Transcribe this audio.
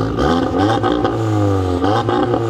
Oh, my